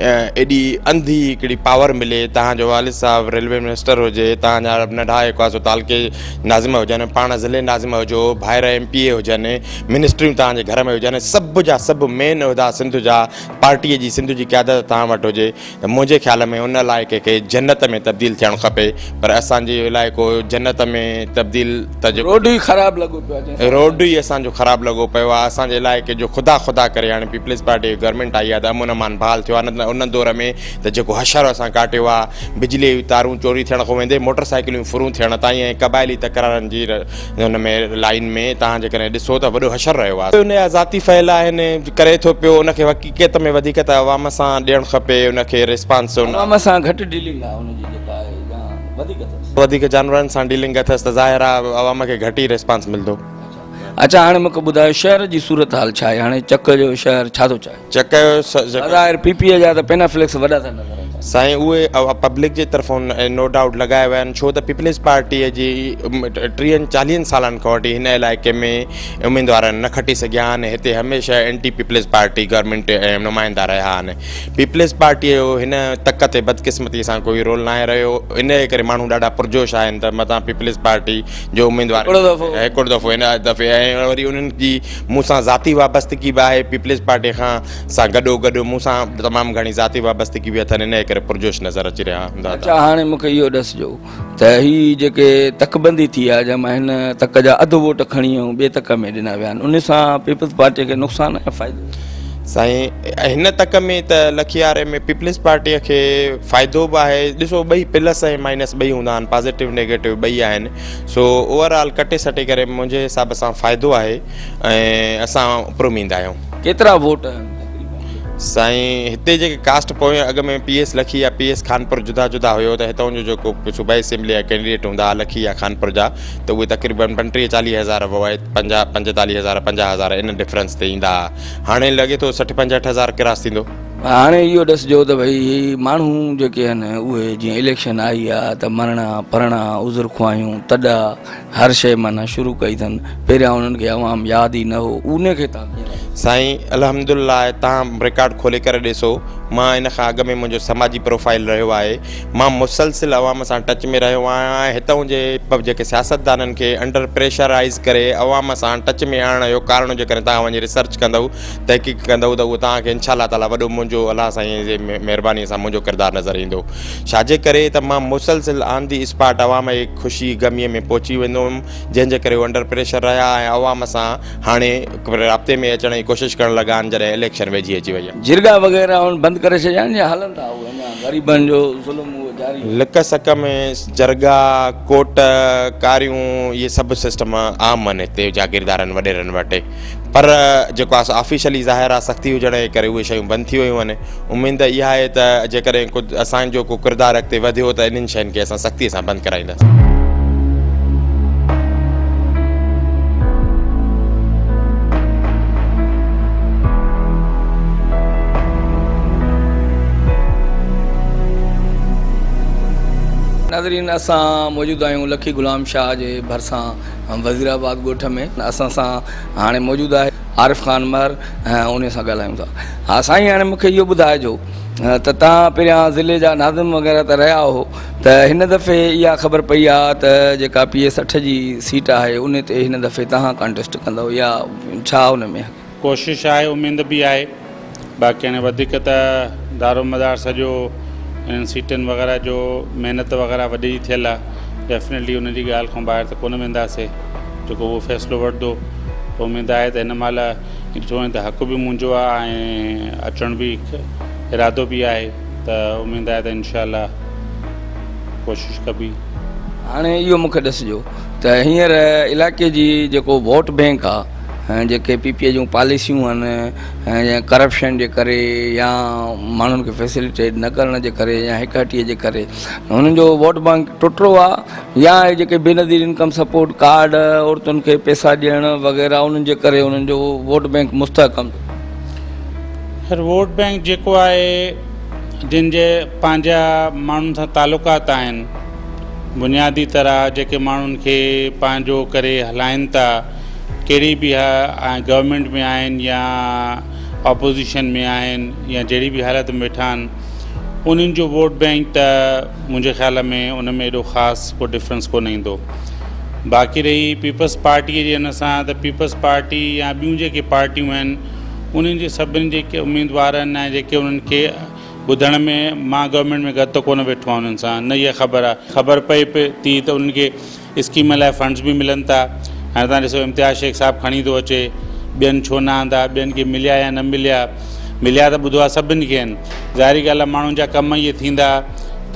एॾी अंधी हिकिड़ी पावर मिले तव्हांजो वालिद साहिबु रेलवे मिनिस्टर हुजे तव्हांजा नंढा जेको आहे तालके नाज़िम हुजनि पाण ज़िले नाज़िम हुजो ॿाहिरि एम पी ए हुजनि मिनिस्टरियूं तव्हांजे घर में हुजनि सभु जा सभु मेन हुआ सिंध जा पार्टीअ जी सिंध जी क्यादत तव्हां वटि हुजे त मुंहिंजे ख़्याल में उन इलाइक़े खे जनत में तब्दील थियणु खपे पर असांजो इलाइक़ो जनत में तब्दील त रोड ई ख़राबु लॻो पियो आहे रोड ई असांजो ख़राबु लॻो पियो आहे असांजे इलाइक़े जो ख़ुदा ख़ुदा करे हाणे पीपल्स पार्टी गवर्नमेंट आई आहे त अमून अमान बहाल थियो आहे न में त जेको हशर असां काटियो आहे बिजली जी तारूं चोरी थियण खां वेंदे मोटर साइकिलियूं फुरूं थियण ताईं क़बायली तकरारनि जी लाइन में तव्हां जेकॾहिं ॾिसो त वॾो हशर रहियो आहे ज़ाती फैल आहिनि करे थो पियो उनखे हक़ीक़त में वधीक आवाम सां ॾियणु खपे जानवरनि सां डीलिंग अथसि त ज़ाहिर आहे घटि ई रिस्पॉन्स मिलंदो अच्छा हाणे मूंखे ॿुधायो शहर जी सूरत हाल छा आहे हाणे चक जो शहर छा थो चाहे चक जो पीपीअ जा त पेनाफ्लेक्स वॾा था नज़र साईं उहे पब्लिक जे तरफ़ां नो डाउट लॻाया विया आहिनि छो त पीपल्स पार्टीअ जी टीहनि चालीहनि सालनि खां वठी हिन इलाइक़े में उमेदवार न खटी सघिया आहिनि हिते हमेशह एंटी पीपल्स पार्टी गवर्नमेंट ऐं नुमाइंदा रहिया आहिनि पीपल्स पार्टीअ जो हिन तक ते बदकिस्मती सां कोई रोल न आहे रहियो इन जे करे माण्हू ॾाढा पुरजोश आहिनि त मतां पीपल्स पार्टी जो उमेदवार हिकिड़ो दफ़ो हिन दफ़े ऐं वरी उन्हनि जी मूंसां ज़ाती वाबस्तगी बि आहे पीपल्स पार्टीअ खां सां गॾो गॾु मूंसां तमामु घणी ज़ाती वाबस्तगी बि अथनि हिन जे करे पुर्जोश नज़र अची रहिया हूंदा त हीअ जेके तकबंदी थी आहे जा मां हिन तक जा अधु वोट खणी ॿिए तक में ॾिना विया आहिनि उन सां पीपल्स पार्टीअ खे नुक़सानु साईं हिन तक में त लखियारे में पीपल्स पार्टीअ खे फ़ाइदो बि आहे ॾिसो ॿई प्लस ऐं माइनस ॿई हूंदा आहिनि पॉज़िटिव नेगेटिव ॿई आहिनि सो ओवरऑल कटे सटे करे मुंहिंजे हिसाब सां फ़ाइदो आहे ऐं असां आहियूं केतिरा वोट साईं हिते जेके कास्ट पोयां अॻ में पी एस लखी या पी एस खानपुर जुदा जुदा हुयो त हितां जो जेको सुबुह असैम्बली जा कैंडिडेट हूंदा लखी या खानपुर जा त उहे तक़रीबन पंटीह चालीह हज़ार वंजा पंजेतालीह हज़ार पंजाह हज़ार इन डिफ्रेंस ते ईंदा हुआ हाणे लॻे थो सठि पंजहठि हज़ार क्रास थींदो हाणे इहो ॾिसिजो त भई माण्हू जेके आहिनि उहे जीअं इलेक्शन आई आहे त मरण पढ़णा उज़ूर खुआाइयूं तॾहिं हर शइ माना शुरू कई अथनि पहिरियां उन्हनि खे आवाम यादि ई न हो उनखे तव्हां साईं अलहम लाहे तव्हां रिकॉड खोले करे ॾिसो मां इन खां अॻु में मुंहिंजो समाजी प्रोफाइल रहियो आहे मां मुसलसिल आवाम सां टच में रहियो आहियां ऐं हितां जेके सियासतदाननि खे अंडर प्रेशराइज़ करे आवाम सां टच में आणण जो कारण जे करे तव्हां वञी रिसर्च कंदव तहक़ीक़ कंदव त उहो तव्हांखे इनशा ताला वॾो मुं जो अला साईं महिरबानी सां मुंहिंजो किरदारु नज़र ईंदो छाजे करे त मां मुसलसिलन दी स्पॉट आवाम जी ख़ुशी गमीअ में पहुची वेंदो हुउमि जंहिंजे करे उहे अंडर प्रेशर रहिया ऐं आवाम सां हाणे राब्ते में अचण जी कोशिशि करणु लॻा जॾहिं इलेक्शन वेझी अची वई आहे वग़ैरह बंदि करे छॾिया लिक सक में जरगा कोट कारियूं इहे सभु सिस्टम आम आहिनि हिते जागिरदारनि वॾेरनि वटि पर जेको आहे ऑफिशली ज़ाहिर आहे सख़्ती हुजण जे करे उहे शयूं बंदि थी वियूं आहिनि उमेदु इहा आहे त जेकॾहिं कुझु असांजो को किरदारु अॻिते वधियो त इन्हनि शयुनि खे असां सख़्तीअ सां बंदि कराईंदासीं असां मौजूदु आहियूं लखी गुलाम शाह जे भरिसां वज़ीराबाद ॻोठ में असां सां हाणे मौजूदु आहे आरिफ़ ख़ान महर उन सां ॻाल्हायूं था हा साईं हाणे मूंखे इहो ॿुधाइजो त तव्हां पहिरियां ज़िले जा नाज़िम वग़ैरह त रहिया हो त हिन दफ़े इहा ख़बर पई आहे त जेका पी एस अठ जी सीट आहे उन ते हिन दफ़े तव्हां कॉन्टेस्ट कंदव या छा हुन में कोशिशि आहे उमेद बि आहे बाक़ी हाणे वधीक त दारो मदार सॼो इन्हनि सीटनि वग़ैरह जो महिनत वग़ैरह वॾी थियल आहे डेफिनेटली हुन जी ॻाल्हि खां ॿाहिरि त कोन वेंदासीं जेको उहो फ़ैसिलो वठंदो उमेदु आहे त हिन महिल त हक़ बि मुंहिंजो आहे ऐं अचण बि इरादो बि आहे त उमेदु आहे त इनशा कोशिशि कबी हाणे इहो मूंखे ॾिसिजो त हींअर इलाइक़े जी जेको वोट बैंक आहे ऐं जेके पीपीअ जूं पॉलिसियूं आहिनि ऐं करप्शन जे करे या माण्हुनि खे फैसिलिटेट न करण जे करे या हिकु जे करे हुननि जो वोट बैंक टुटो आहे या जेके बेनदी इनकम सपोर्ट कार्ड औरतुनि खे पेसा ॾियणु वग़ैरह उन्हनि जे करे हुननि जो वोट बैंक मुस्तहकम वोट बैंक जेको आहे जंहिंजे पंहिंजा माण्हुनि सां तालुकात आहिनि बुनियादी तरह जेके माण्हुनि खे पंहिंजो करे हलाइनि था कड़ी भी गवर्नमेंट में आन या ऑपोज़िशन में आन या जड़ी भी हालत में वेठा उन वोट बैंक त मुझे ख़्याल में उनमें एडो खास को डिफरेंस कोन बाक़ी रही पीपल्स पार्टी के हिन सां पीपल्स पार्टी या बी जी पार्टियूं आहिनि उनके जे में मां गवर्नमेंट में गत को वेठो उन उन्हनि न ख़बर आ ख़बर पे पे थी तो उनके स्कीम लाइ फंड्स भी मिलन था हाँ तव्हां ॾिसो इम्तियाज़ शेख साहब खणी तो अचे ॿियनि छो ना बेन के मिलिया या न मिलिया मिलिया तो बुध आहे सभिनि खे आहिनि ज़ाहिरी ॻाल्हि आहे माण्हुनि जा कम इहे थींदा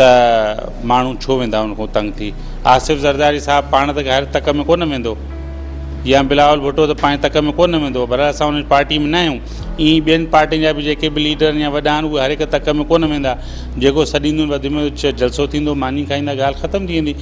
त माण्हू छो वा हुनखां तंग थी आसिफ़ ज़रदारी साहब पा तो हर तक में को वो या बिलावल भुटो तो पाण तक में को वो पर अस हुन पार्टी में ना आहियूं बेन पार्टी पार्टियुनि भी बि भी लीडर या वा आहिनि हर एक तक में को वा जो सदी वधि में जलसो मानी खाई गाल खत्म थी